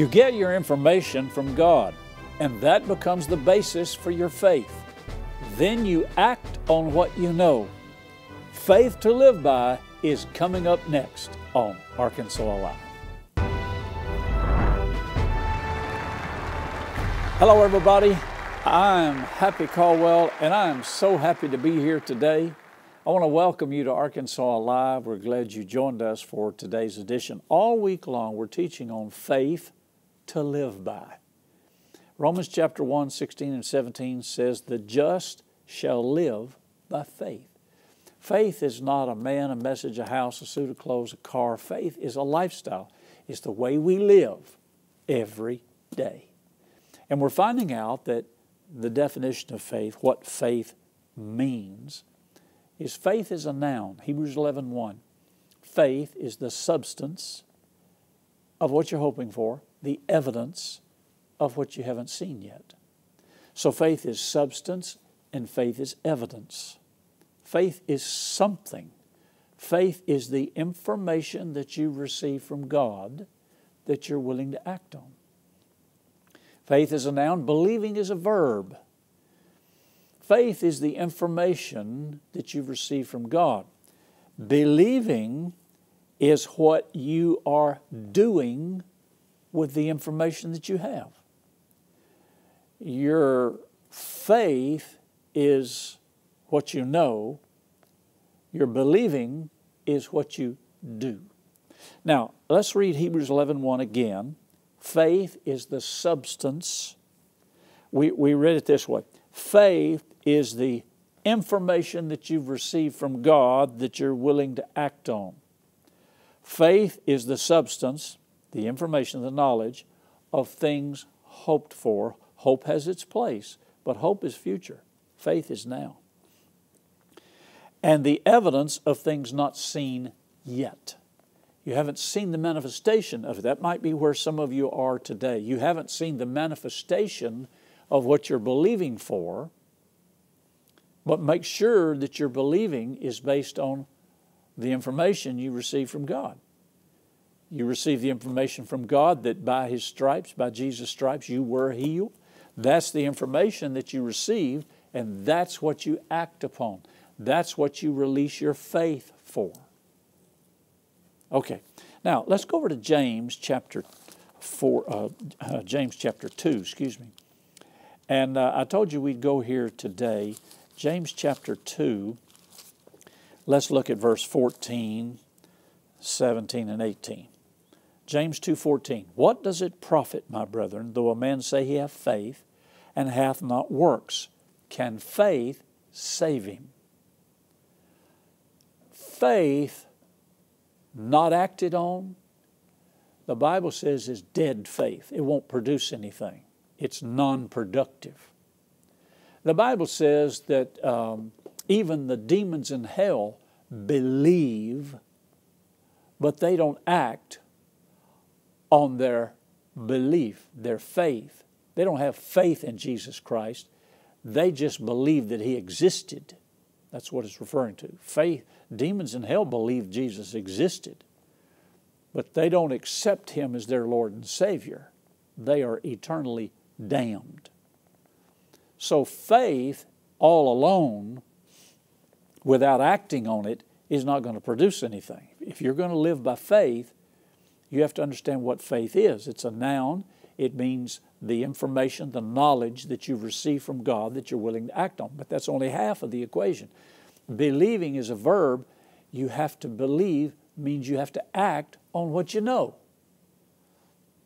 You get your information from God, and that becomes the basis for your faith. Then you act on what you know. Faith to live by is coming up next on Arkansas Alive. Hello, everybody. I'm Happy Caldwell, and I am so happy to be here today. I want to welcome you to Arkansas Alive. We're glad you joined us for today's edition. All week long, we're teaching on faith to live by. Romans chapter 1, 16 and 17 says, The just shall live by faith. Faith is not a man, a message, a house, a suit of clothes, a car. Faith is a lifestyle, it's the way we live every day. And we're finding out that the definition of faith, what faith means, is faith is a noun. Hebrews 11 1. Faith is the substance of what you're hoping for, the evidence of what you haven't seen yet. So faith is substance and faith is evidence. Faith is something. Faith is the information that you receive from God that you're willing to act on. Faith is a noun, believing is a verb. Faith is the information that you've received from God. Believing is what you are doing with the information that you have. Your faith is what you know, your believing is what you do. Now, let's read Hebrews 11 1 again. Faith is the substance. We, we read it this way faith is the information that you've received from God that you're willing to act on. Faith is the substance, the information, the knowledge of things hoped for. Hope has its place, but hope is future. Faith is now. And the evidence of things not seen yet. You haven't seen the manifestation of it. That might be where some of you are today. You haven't seen the manifestation of what you're believing for, but make sure that your believing is based on the information you receive from God. You receive the information from God that by His stripes, by Jesus' stripes, you were healed. That's the information that you received, and that's what you act upon. That's what you release your faith for. Okay, now let's go over to James chapter four, uh, uh, James chapter two. Excuse me. And uh, I told you we'd go here today. James chapter two. Let's look at verse 14, 17, and 18. James 2:14 What does it profit my brethren though a man say he hath faith and hath not works can faith save him Faith not acted on, the Bible says is dead faith. It won't produce anything, it's non productive. The Bible says that um, even the demons in hell believe, but they don't act on their belief, their faith. They don't have faith in Jesus Christ. They just believe that He existed. That's what it's referring to. Faith, demons in hell believe Jesus existed, but they don't accept Him as their Lord and Savior. They are eternally damned. So faith all alone, without acting on it, is not going to produce anything. If you're going to live by faith, you have to understand what faith is. It's a noun, it means the information, the knowledge that you've received from God that you're willing to act on. But that's only half of the equation. Believing is a verb. You have to believe means you have to act on what you know.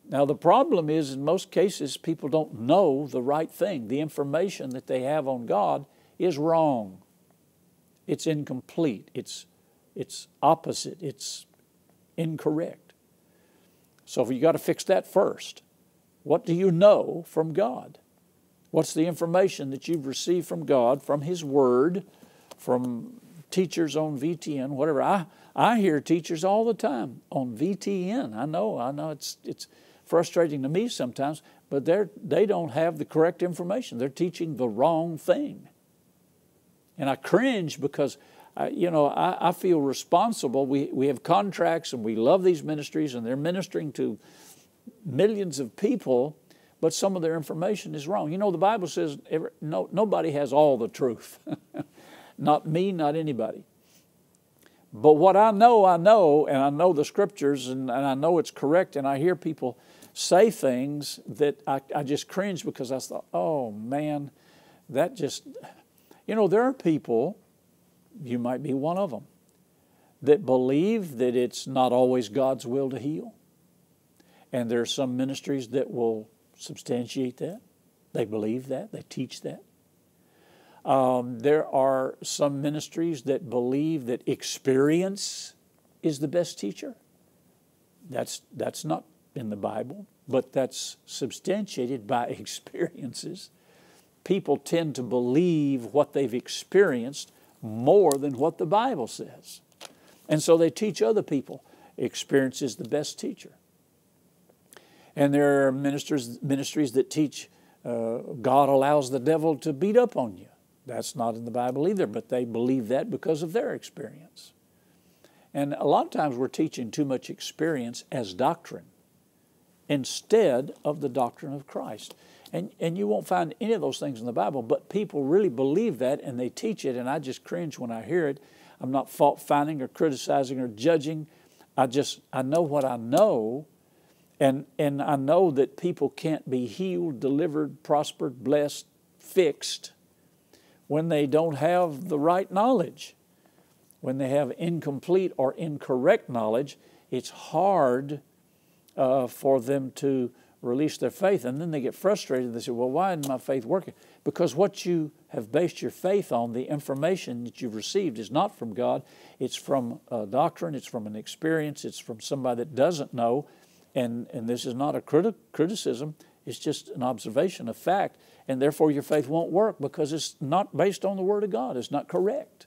Now, the problem is, in most cases, people don't know the right thing. The information that they have on God is wrong, it's incomplete, it's, it's opposite, it's incorrect. So, if you got to fix that first. What do you know from God? What's the information that you've received from God, from His Word, from teachers on VTN, whatever? I, I hear teachers all the time on VTN. I know, I know it's, it's frustrating to me sometimes, but they're, they don't have the correct information. They're teaching the wrong thing. And I cringe because, I, you know, I, I feel responsible. We, we have contracts and we love these ministries and they're ministering to millions of people, but some of their information is wrong. You know, the Bible says every, no, nobody has all the truth. not me, not anybody. But what I know, I know, and I know the scriptures, and, and I know it's correct, and I hear people say things that I, I just cringe because I thought, oh man, that just, you know, there are people, you might be one of them, that believe that it's not always God's will to heal. And there are some ministries that will substantiate that. They believe that, they teach that. Um, there are some ministries that believe that experience is the best teacher. That's, that's not in the Bible, but that's substantiated by experiences. People tend to believe what they've experienced more than what the Bible says. And so they teach other people experience is the best teacher. And there are ministers, ministries that teach uh, God allows the devil to beat up on you. That's not in the Bible either, but they believe that because of their experience. And a lot of times we're teaching too much experience as doctrine instead of the doctrine of Christ. And, and you won't find any of those things in the Bible, but people really believe that and they teach it, and I just cringe when I hear it. I'm not fault finding or criticizing or judging. I just, I know what I know, and, and I know that people can't be healed, delivered, prospered, blessed, fixed when they don't have the right knowledge. When they have incomplete or incorrect knowledge, it's hard uh, for them to release their faith. And then they get frustrated. They say, Well, why isn't my faith working? Because what you have based your faith on, the information that you've received, is not from God. It's from a doctrine, it's from an experience, it's from somebody that doesn't know. And, and this is not a criti- criticism, it's just an observation, a fact. And therefore, your faith won't work because it's not based on the Word of God, it's not correct.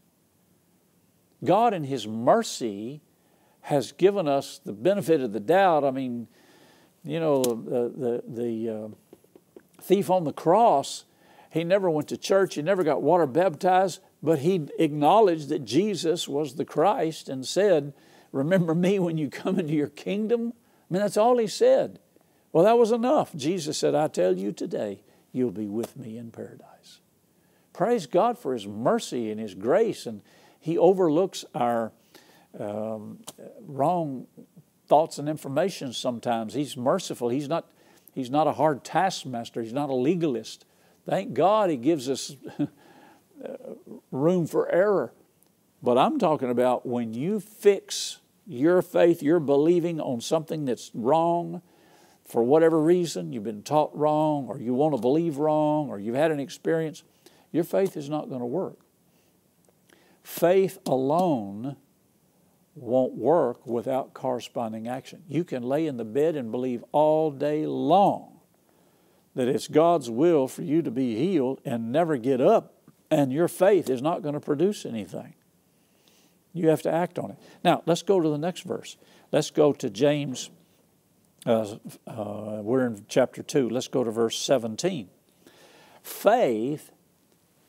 God, in His mercy, has given us the benefit of the doubt. I mean, you know, the, the, the uh, thief on the cross, he never went to church, he never got water baptized, but he acknowledged that Jesus was the Christ and said, Remember me when you come into your kingdom? I mean, that's all he said. Well, that was enough. Jesus said, I tell you today, you'll be with me in paradise. Praise God for his mercy and his grace, and he overlooks our um, wrong thoughts and information sometimes. He's merciful. He's not, he's not a hard taskmaster. He's not a legalist. Thank God he gives us room for error. But I'm talking about when you fix your faith, your believing on something that's wrong for whatever reason, you've been taught wrong, or you want to believe wrong, or you've had an experience, your faith is not going to work. Faith alone won't work without corresponding action. You can lay in the bed and believe all day long that it's God's will for you to be healed and never get up, and your faith is not going to produce anything. You have to act on it. Now, let's go to the next verse. Let's go to James. Uh, uh, we're in chapter 2. Let's go to verse 17. Faith,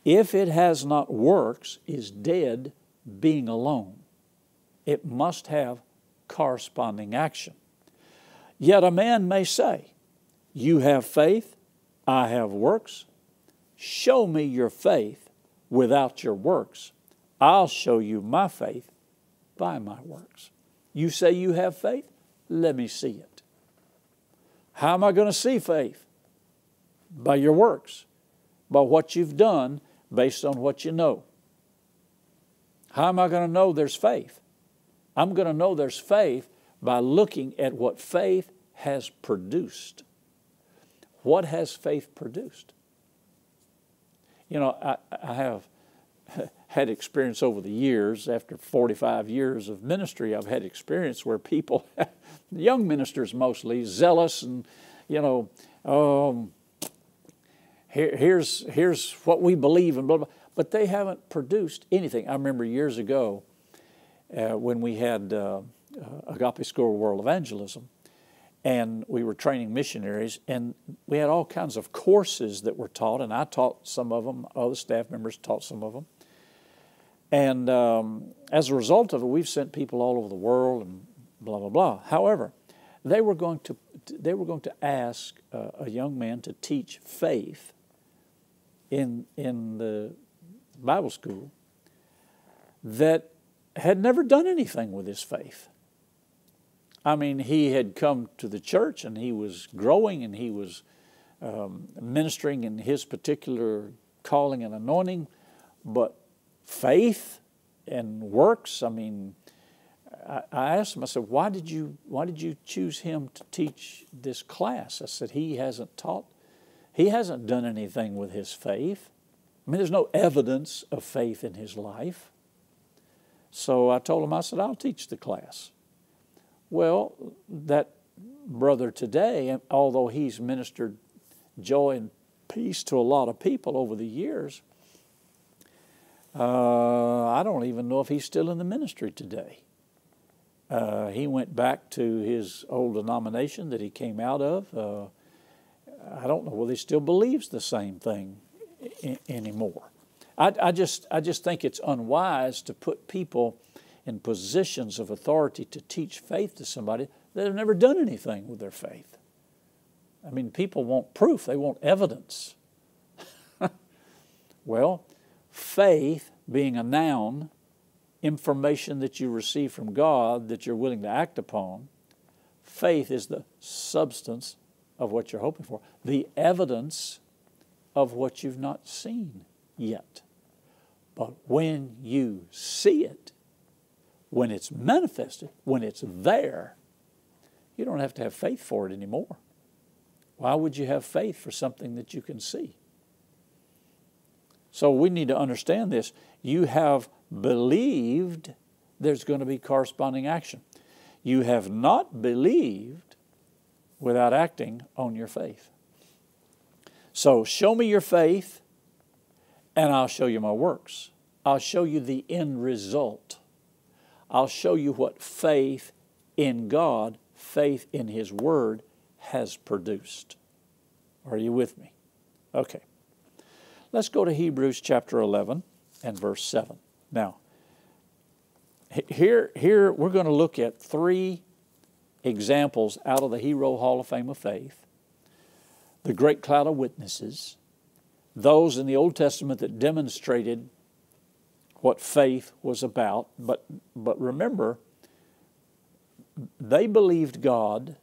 if it has not works, is dead being alone it must have corresponding action. Yet a man may say, You have faith, I have works. Show me your faith without your works. I'll show you my faith by my works. You say you have faith? Let me see it. How am I going to see faith? By your works, by what you've done based on what you know. How am I going to know there's faith? I'm going to know there's faith by looking at what faith has produced. What has faith produced? You know, I, I have had experience over the years, after 45 years of ministry, I've had experience where people, young ministers mostly, zealous and, you know, um, here, here's, here's what we believe and blah, blah, but they haven't produced anything. I remember years ago, when we had uh, uh, Agape School of World Evangelism, and we were training missionaries, and we had all kinds of courses that were taught, and I taught some of them, other staff members taught some of them. And um, as a result of it, we've sent people all over the world and blah, blah, blah. However, they were going to to, they were going to ask uh, a young man to teach faith in in the Bible school that had never done anything with his faith. I mean, he had come to the church and he was growing and he was um, ministering in his particular calling and anointing, but faith and works, I mean, I, I asked him, I said, why did you why did you choose him to teach this class? I said, he hasn't taught, he hasn't done anything with his faith. I mean, there's no evidence of faith in his life. So I told him, I said, I'll teach the class. Well, that brother today, although he's ministered joy and peace to a lot of people over the years, uh, I don't even know if he's still in the ministry today. Uh, he went back to his old denomination that he came out of. Uh, I don't know whether he still believes the same thing anymore. I, I, just, I just think it's unwise to put people in positions of authority to teach faith to somebody that have never done anything with their faith. I mean, people want proof, they want evidence. well, faith being a noun, information that you receive from God that you're willing to act upon, faith is the substance of what you're hoping for, the evidence of what you've not seen yet. But when you see it, when it's manifested, when it's there, you don't have to have faith for it anymore. Why would you have faith for something that you can see? So we need to understand this. You have believed there's going to be corresponding action. You have not believed without acting on your faith. So show me your faith, and I'll show you my works. I'll show you the end result. I'll show you what faith in God, faith in His Word, has produced. Are you with me? Okay. Let's go to Hebrews chapter 11 and verse 7. Now, here, here we're going to look at three examples out of the Hero Hall of Fame of Faith the great cloud of witnesses, those in the Old Testament that demonstrated what faith was about. But, but remember, they believed God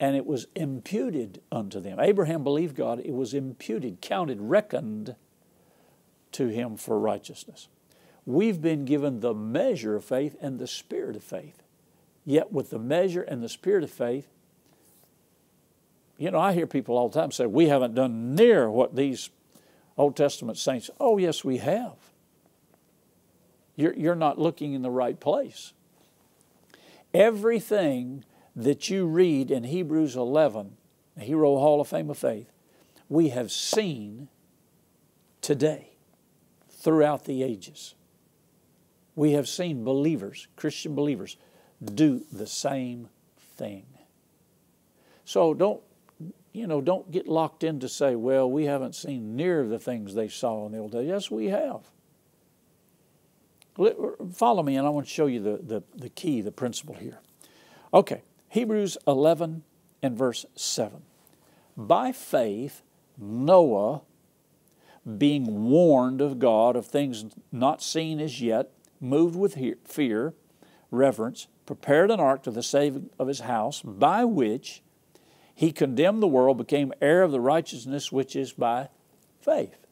and it was imputed unto them. Abraham believed God, it was imputed, counted, reckoned to him for righteousness. We've been given the measure of faith and the spirit of faith. Yet, with the measure and the spirit of faith, you know, I hear people all the time say, We haven't done near what these Old Testament saints. Oh, yes, we have. You're, you're not looking in the right place. Everything that you read in Hebrews 11, the Hero Hall of Fame of Faith, we have seen today throughout the ages. We have seen believers, Christian believers, do the same thing. So don't, you know, don't get locked in to say, well, we haven't seen near the things they saw in the old days. Yes, we have. Follow me, and I want to show you the, the, the key, the principle here. Okay, Hebrews 11 and verse 7. By faith, Noah, being warned of God of things not seen as yet, moved with fear, reverence, prepared an ark to the saving of his house, by which he condemned the world, became heir of the righteousness which is by faith.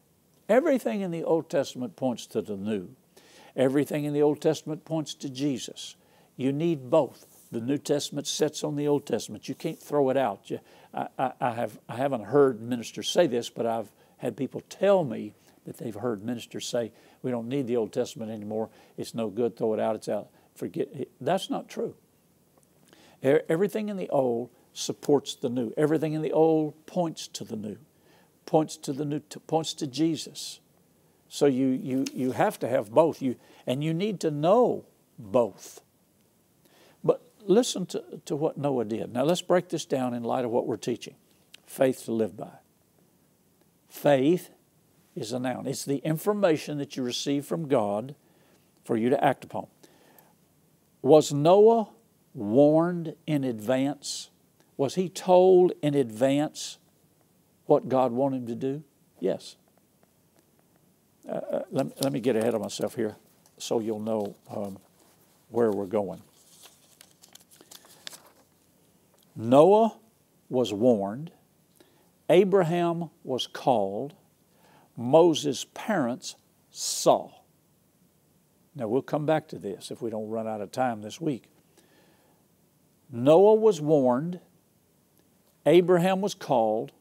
Everything in the Old Testament points to the New. Everything in the Old Testament points to Jesus. You need both. The New Testament sets on the Old Testament. You can't throw it out. I, I, I, have, I haven't heard ministers say this, but I've had people tell me that they've heard ministers say, we don't need the Old Testament anymore. It's no good. Throw it out. It's out. Forget it. That's not true. Everything in the Old supports the New. Everything in the Old points to the New, points to the New, points to Jesus. So you, you, you have to have both. You, and you need to know both But listen to, to what Noah did. Now let's break this down in light of what we're teaching faith to live by. Faith is a noun, it's the information that you receive from God for you to act upon. Was Noah warned in advance Was he told in advance what God wanted him to do? Yes. Uh, uh, let, let me get ahead of myself here so you'll know um, where we're going. Noah was warned, Abraham was called, Moses' parents saw. Now, we'll come back to this if we don't run out of time this week. Noah was warned, Abraham was called,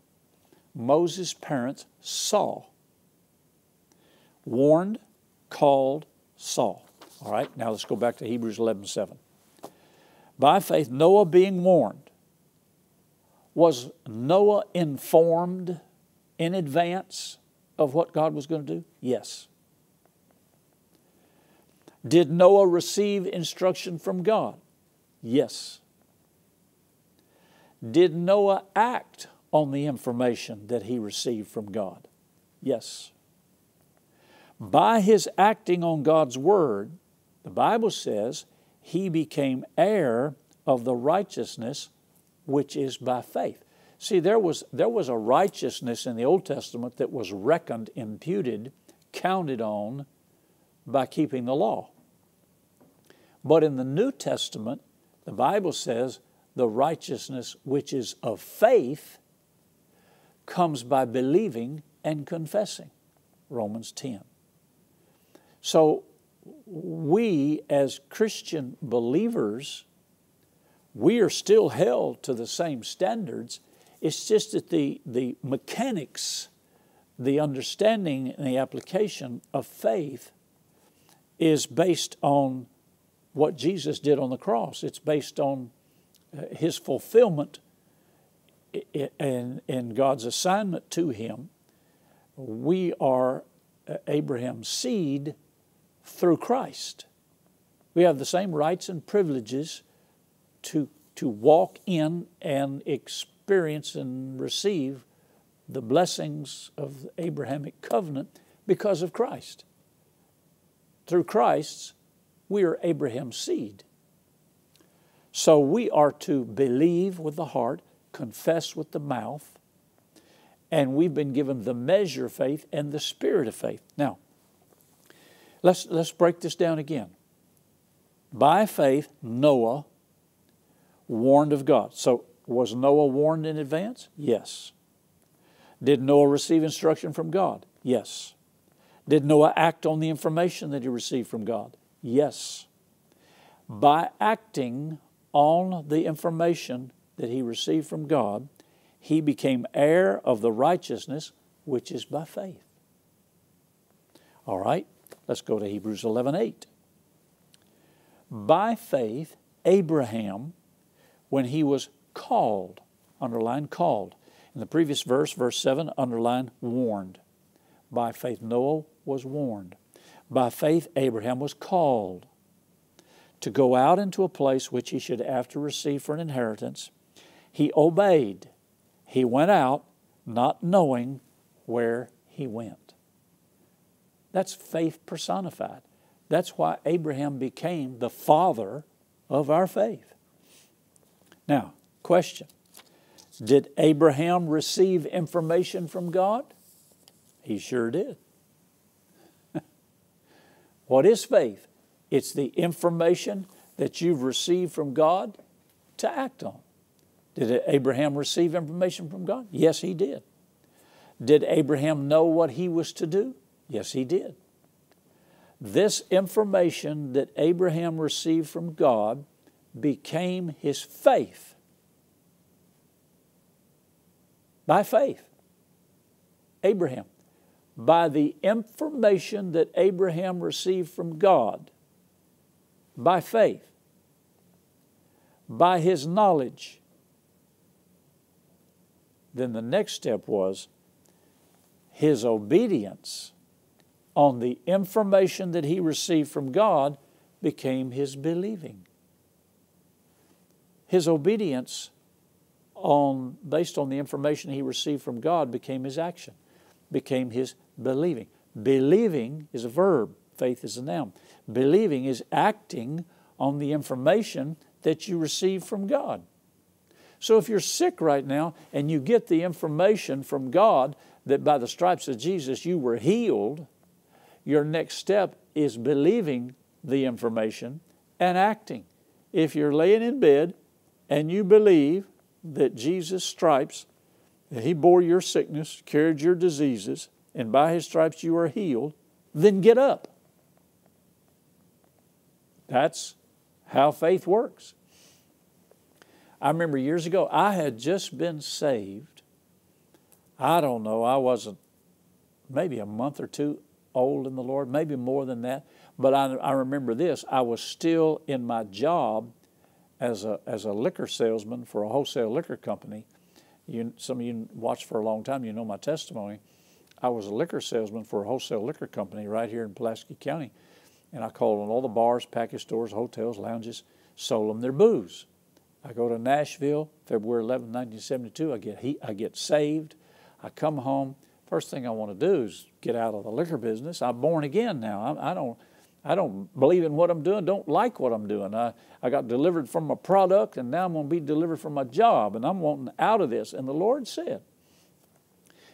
Moses' parents saw. Warned, called, saw. All right, now let's go back to Hebrews 11 7. By faith, Noah being warned. Was Noah informed in advance of what God was going to do? Yes. Did Noah receive instruction from God? Yes. Did Noah act on the information that he received from God? Yes. By his acting on God's word, the Bible says he became heir of the righteousness which is by faith. See, there was, there was a righteousness in the Old Testament that was reckoned, imputed, counted on by keeping the law. But in the New Testament, the Bible says the righteousness which is of faith comes by believing and confessing. Romans 10. So, we as Christian believers, we are still held to the same standards. It's just that the, the mechanics, the understanding and the application of faith is based on what Jesus did on the cross. It's based on his fulfillment and, and God's assignment to him. We are uh, Abraham's seed through Christ. We have the same rights and privileges to, to walk in and experience and receive the blessings of the Abrahamic covenant because of Christ. Through Christ, we are Abraham's seed. So we are to believe with the heart, confess with the mouth, and we've been given the measure of faith and the spirit of faith. Now, let's, let's break this down again. By faith, Noah warned of God. So, was Noah warned in advance? Yes. Did Noah receive instruction from God? Yes. Did Noah act on the information that he received from God? Yes. By acting on the information that he received from God, he became heir of the righteousness which is by faith. All right, let's go to Hebrews 11 8. By faith, Abraham, when he was called, underline called. In the previous verse, verse 7, underline warned. By faith, Noah was warned. By faith, Abraham was called to go out into a place which he should after receive for an inheritance. He obeyed. He went out not knowing where he went. That's faith personified. That's why Abraham became the father of our faith. Now, question Did Abraham receive information from God? He sure did. What is faith? It's the information that you've received from God to act on. Did Abraham receive information from God? Yes, he did. Did Abraham know what he was to do? Yes, he did. This information that Abraham received from God became his faith. By faith. Abraham by the information that Abraham received from God by faith, by his knowledge. Then the next step was his obedience on the information that he received from God became his believing. His obedience on based on the information he received from God became his action, became his believing. Believing is a verb, faith is a noun. Believing is acting on the information that you receive from God. So if you're sick right now and you get the information from God that by the stripes of Jesus you were healed, your next step is believing the information and acting. If you're laying in bed and you believe that Jesus' stripes, that He bore your sickness, carried your diseases, and by His stripes you are healed, then get up. That's how faith works. I remember years ago, I had just been saved. I don't know, I wasn't maybe a month or two old in the Lord, maybe more than that. But I, I remember this I was still in my job as a, as a liquor salesman for a wholesale liquor company. You, some of you watched for a long time, you know my testimony. I was a liquor salesman for a wholesale liquor company right here in Pulaski County. And I called on all the bars, package stores, hotels, lounges, sold them their booze. I go to Nashville, February 11, 1972. I get, I get saved. I come home. First thing I want to do is get out of the liquor business. I'm born again now. I, I don't I don't believe in what I'm doing, don't like what I'm doing. I, I got delivered from a product, and now I'm going to be delivered from a job, and I'm wanting out of this. And the Lord said,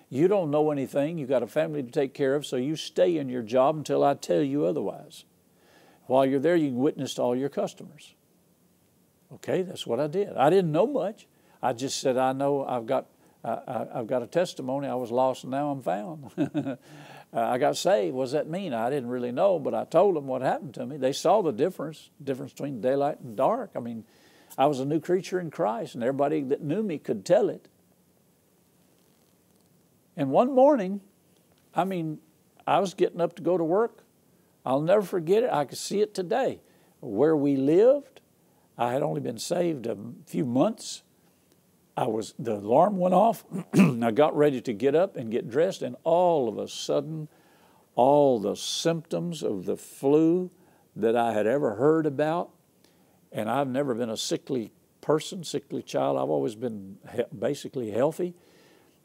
You don't know anything. You've got a family to take care of, so you stay in your job until I tell you otherwise. While you're there, you can witness to all your customers. Okay, that's what I did. I didn't know much. I just said, I know I've got, I, have got a testimony. I was lost and now I'm found. I got saved. What does that mean? I didn't really know, but I told them what happened to me. They saw the difference, difference between daylight and dark. I mean, I was a new creature in Christ, and everybody that knew me could tell it. And one morning, I mean, I was getting up to go to work. I'll never forget it. I can see it today. Where we lived, I had only been saved a few months. I was the alarm went off. I got ready to get up and get dressed, and all of a sudden, all the symptoms of the flu that I had ever heard about, and I've never been a sickly person, sickly child. I've always been basically healthy.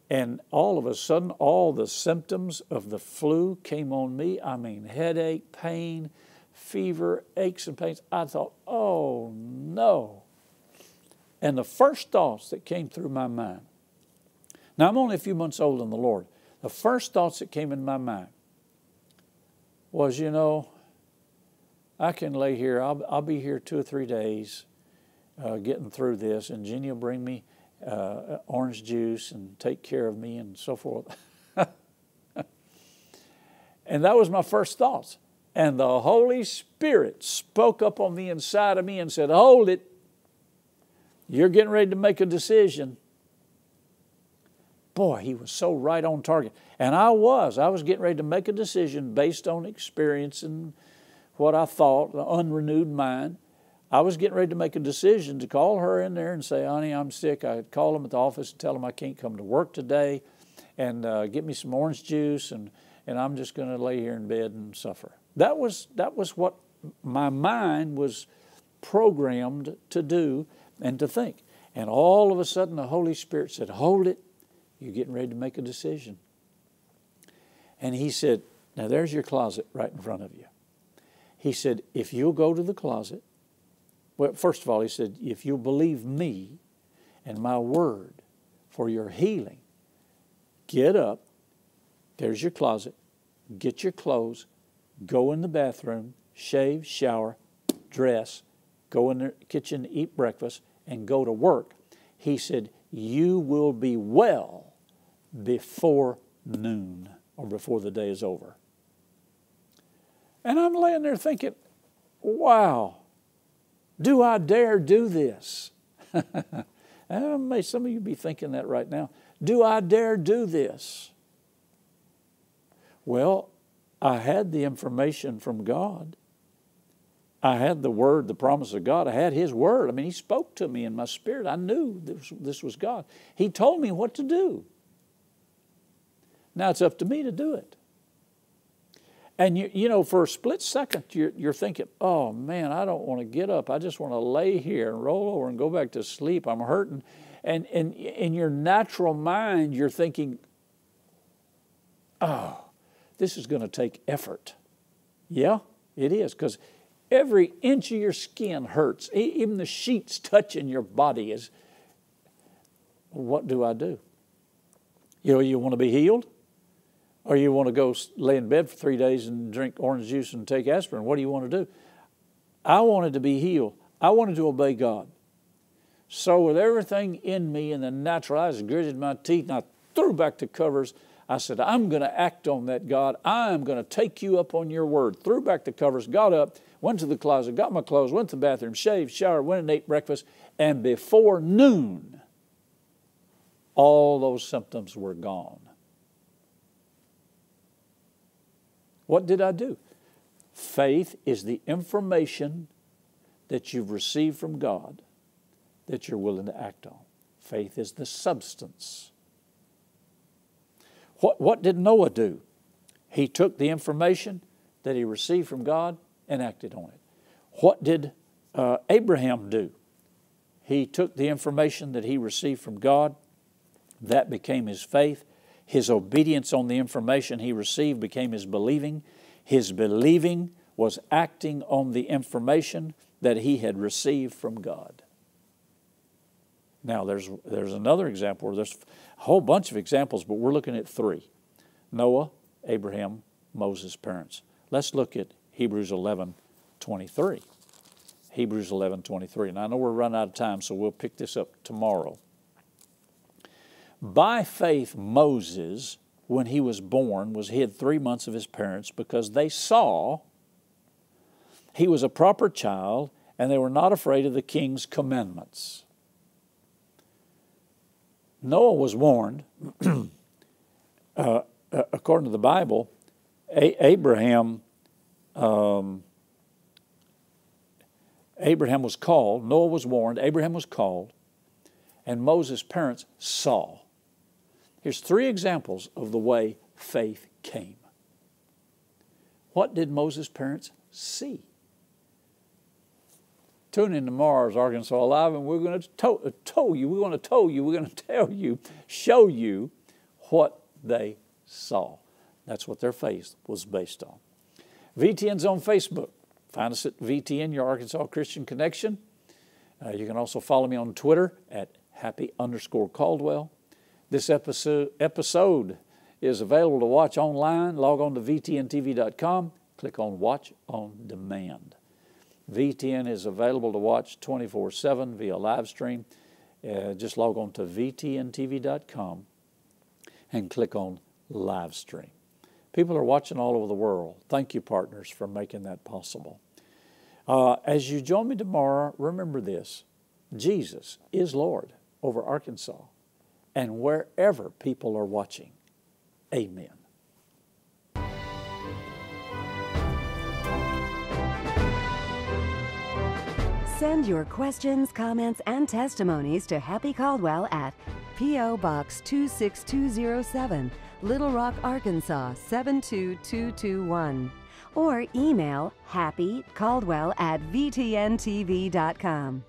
And all of a sudden, all the symptoms of the flu came on me. I mean, headache, pain, fever, aches and pains. I thought, oh no. And the first thoughts that came through my mind, now I'm only a few months old in the Lord, the first thoughts that came in my mind was, you know, I can lay here, I'll, I'll be here two or three days uh, getting through this, and Jenny will bring me uh, orange juice and take care of me and so forth. and that was my first thoughts. And the Holy Spirit spoke up on the inside of me and said, Hold it. You're getting ready to make a decision. Boy, he was so right on target. And I was. I was getting ready to make a decision based on experience and what I thought, the unrenewed mind. I was getting ready to make a decision to call her in there and say, honey, I'm sick. I'd call them at the office and tell them I can't come to work today and uh, get me some orange juice and, and I'm just going to lay here in bed and suffer. That was, that was what my mind was programmed to do and to think. And all of a sudden, the Holy Spirit said, Hold it. You're getting ready to make a decision. And He said, Now there's your closet right in front of you. He said, If you'll go to the closet, well, first of all, He said, If you'll believe me and my word for your healing, get up. There's your closet. Get your clothes. Go in the bathroom, shave, shower, dress, go in the kitchen, eat breakfast, and go to work. He said, You will be well before noon or before the day is over. And I'm laying there thinking, Wow, do I dare do this? may some of you be thinking that right now. Do I dare do this? Well, I had the information from God. I had the word, the promise of God. I had His word. I mean, He spoke to me in my spirit. I knew this, this was God. He told me what to do. Now it's up to me to do it. And you, you know, for a split second, you're, you're thinking, oh man, I don't want to get up. I just want to lay here and roll over and go back to sleep. I'm hurting. And, and in your natural mind, you're thinking, oh, this is going to take effort. Yeah, it is, because Every inch of your skin hurts. Even the sheets touching your body is. what do I do? You know, you want to be healed? Or you want to go lay in bed for three days and drink orange juice and take aspirin? What do you want to do? I wanted to be healed. I wanted to obey God. So, with everything in me in the natural, I just gritted my teeth and I threw back the covers. I said, I'm going to act on that, God. I am going to take you up on your word. Threw back the covers, got up, went to the closet, got my clothes, went to the bathroom, shaved, showered, went and ate breakfast, and before noon, all those symptoms were gone. What did I do? Faith is the information that you've received from God that you're willing to act on. Faith is the substance. What, what did Noah do? He took the information that he received from God and acted on it. What did uh, Abraham do? He took the information that he received from God, that became his faith. His obedience on the information he received became his believing. His believing was acting on the information that he had received from God. Now, there's, there's another example, there's a whole bunch of examples, but we're looking at three Noah, Abraham, Moses' parents. Let's look at Hebrews 11 23. Hebrews 11 23. And I know we're running out of time, so we'll pick this up tomorrow. By faith, Moses, when he was born, was hid three months of his parents because they saw he was a proper child and they were not afraid of the king's commandments. Noah was warned, uh, uh, according to the Bible, a- Abraham. Um, Abraham was called, Noah was warned, Abraham was called, and Moses' parents saw. Here's three examples of the way faith came. What did Moses' parents see? Tune in tomorrow's Arkansas Alive, and we're going to tell, tell you, we're going to tell you, we're going to tell you, show you what they saw. That's what their faith was based on. VTN's on Facebook. Find us at VTN, your Arkansas Christian Connection. Uh, you can also follow me on Twitter at happy underscore Caldwell. This episode, episode is available to watch online. Log on to VTNTV.com, click on Watch on Demand. VTN is available to watch 24 7 via live stream. Uh, just log on to VTNTV.com and click on live stream. People are watching all over the world. Thank you, partners, for making that possible. Uh, as you join me tomorrow, remember this Jesus is Lord over Arkansas and wherever people are watching. Amen. Send your questions, comments, and testimonies to Happy Caldwell at P.O. Box 26207, Little Rock, Arkansas 72221. Or email happycaldwell at vtntv.com.